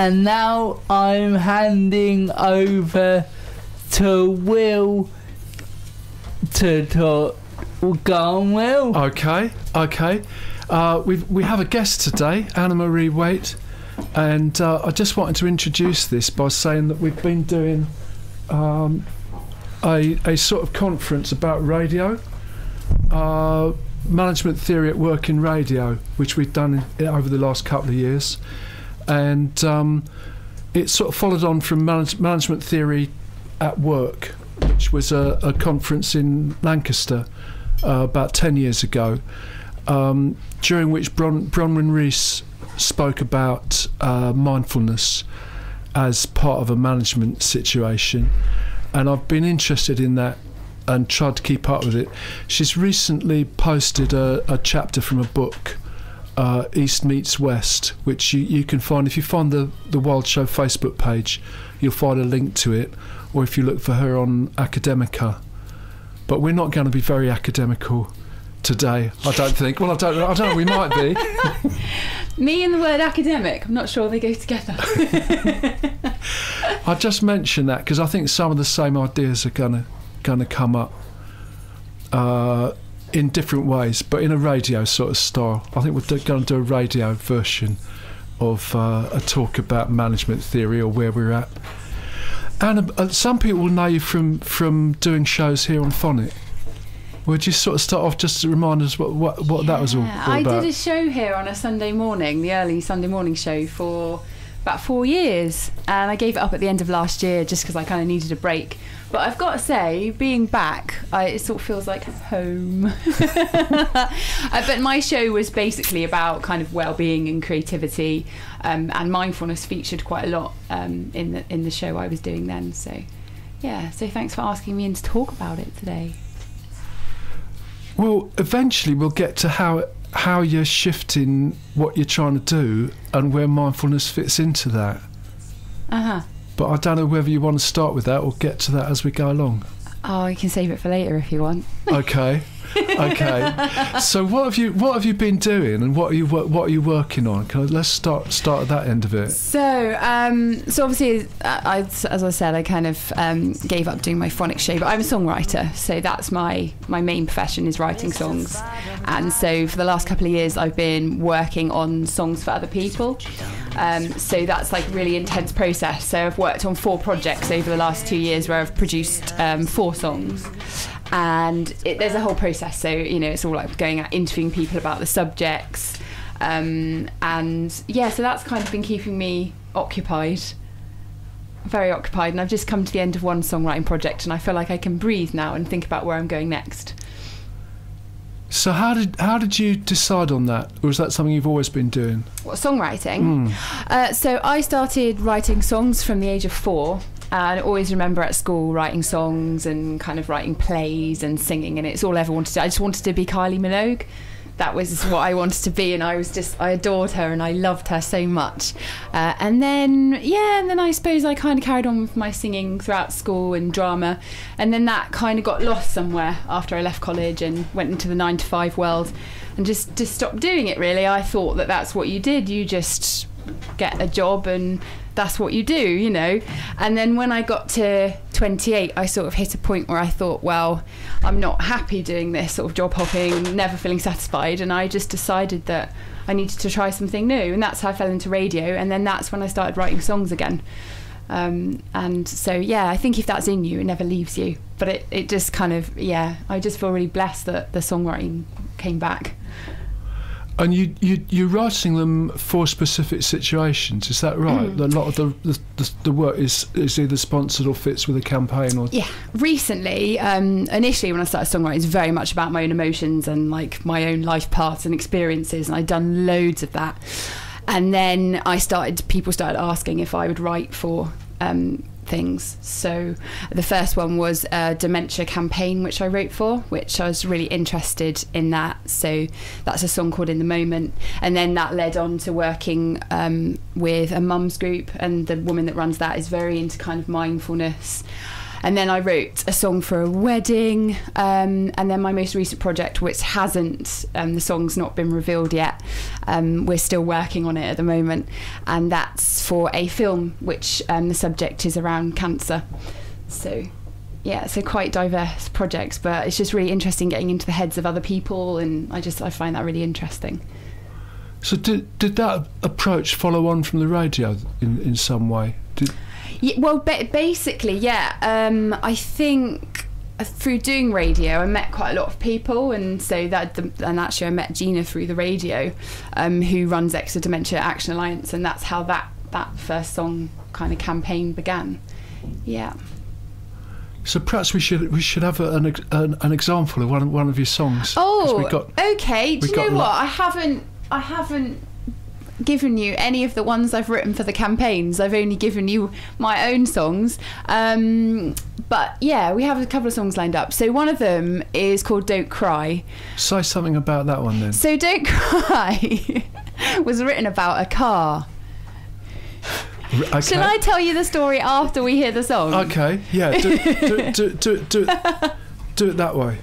And now I'm handing over to Will to talk. Go on, Will. Okay, okay. Uh, we we have a guest today, Anna Marie Waite, and uh, I just wanted to introduce this by saying that we've been doing um, a a sort of conference about radio, uh, management theory at work in radio, which we've done in, over the last couple of years, and um, it sort of followed on from manage, management theory at work, which was a, a conference in Lancaster uh, about 10 years ago, um, during which Bron- Bronwyn Rees spoke about uh, mindfulness as part of a management situation. And I've been interested in that and tried to keep up with it. She's recently posted a, a chapter from a book. Uh, East meets West, which you, you can find if you find the the Wild Show Facebook page, you'll find a link to it, or if you look for her on Academica. But we're not going to be very academical today, I don't think. Well, I don't. I don't know. We might be. Me and the word academic, I'm not sure they go together. I just mentioned that because I think some of the same ideas are gonna gonna come up uh, in different ways, but in a radio sort of style. I think we're going to do a radio version of uh, a talk about management theory or where we're at. And uh, some people will know you from from doing shows here on Phonic. Would you sort of start off just to remind us what what, what that was all, all I did a show here on a Sunday morning, the early Sunday morning show for about four years, and I gave it up at the end of last year just because I kind of needed a break. But I've got to say, being back, I, it sort of feels like home. Uh, but my show was basically about kind of well-being and creativity, um, and mindfulness featured quite a lot um, in the in the show I was doing then. So, yeah. So thanks for asking me in to talk about it today. Well, eventually we'll get to how how you're shifting what you're trying to do and where mindfulness fits into that. Uh huh. But I don't know whether you want to start with that or get to that as we go along. Oh, you can save it for later if you want. Okay. okay. So what have you what have you been doing and what are you what are you working on? I, let's start start at that end of it. So, um, so obviously, I, as I said, I kind of um, gave up doing my phonics show, but I'm a songwriter, so that's my my main profession is writing songs. And so, for the last couple of years, I've been working on songs for other people. Um, so that's like really intense process. So I've worked on four projects over the last two years where I've produced um, four songs and it, there's a whole process. So you know, it's all like going out interviewing people about the subjects, um, and yeah, so that's kind of been keeping me occupied, very occupied. And I've just come to the end of one songwriting project, and I feel like I can breathe now and think about where I'm going next. So how did how did you decide on that, or is that something you've always been doing? What songwriting? Uh, so I started writing songs from the age of four. And I always remember at school writing songs and kind of writing plays and singing, and it's all I ever wanted to. I just wanted to be Kylie Minogue. That was what I wanted to be, and I was just I adored her and I loved her so much. Uh, and then yeah, and then I suppose I kind of carried on with my singing throughout school and drama, and then that kind of got lost somewhere after I left college and went into the nine to five world, and just just stopped doing it. Really, I thought that that's what you did. You just get a job and that's what you do, you know. And then when I got to 28, I sort of hit a point where I thought, well, I'm not happy doing this sort of job hopping, never feeling satisfied. And I just decided that I needed to try something new. And that's how I fell into radio. And then that's when I started writing songs again. Um, and so, yeah, I think if that's in you, it never leaves you. But it, it just kind of, yeah, I just feel really blessed that the songwriting came back. And you, you you're writing them for specific situations, is that right? Mm. A lot of the, the the work is is either sponsored or fits with a campaign or Yeah, recently, um, initially when I started songwriting, it's very much about my own emotions and like my own life paths and experiences, and I'd done loads of that. And then I started, people started asking if I would write for um, things. So the first one was a dementia campaign, which I wrote for, which I was really interested in that. So that's a song called In the Moment. And then that led on to working um, with a mum's group, and the woman that runs that is very into kind of mindfulness and then I wrote a song for a wedding, um, and then my most recent project, which hasn't, um, the song's not been revealed yet. Um, we're still working on it at the moment, and that's for a film which um, the subject is around cancer. So yeah, so quite diverse projects, but it's just really interesting getting into the heads of other people, and I just I find that really interesting. So did did that approach follow on from the radio in in some way? Did, Yeah, well, ba- basically, yeah. Um, I think uh, through doing radio, I met quite a lot of people, and so that and actually I met Gina through the radio, um, who runs Exeter Dementia Action Alliance, and that's how that that first song kind of campaign began. Yeah. so perhaps we should we should have a, an, an an example of one one of your songs. Oh, we got okay. Do you know what? I haven't. I haven't given you any of the ones I've written for the campaigns. I've only given you my own songs. Um, but yeah, we have a couple of songs lined up. So one of them is called "Don't Cry." say something about that one then. So "Don't Cry" was written about a car. Okay. Shall I tell you the story after we hear the song? Okay. Yeah. Do, do, do, do, do, do it that way.